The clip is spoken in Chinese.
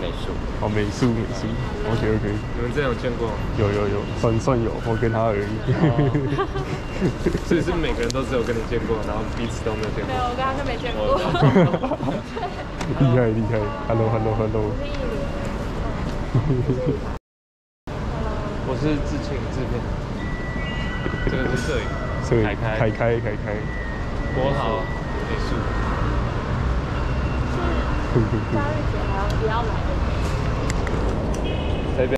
美术。哦，美术美术，OK OK，你们之前有见过？有有有，算算有，我跟他而已。所以是每个人都只有跟你见过，然后彼此都没有见过。没有，我跟他就没见过。厉害厉害，Hello Hello Hello，我是志庆制片，这个是摄影，所以凯开开开开开，国豪美术。佳玉姐还要也要来。